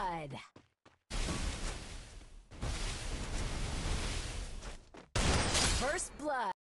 blood. First blood.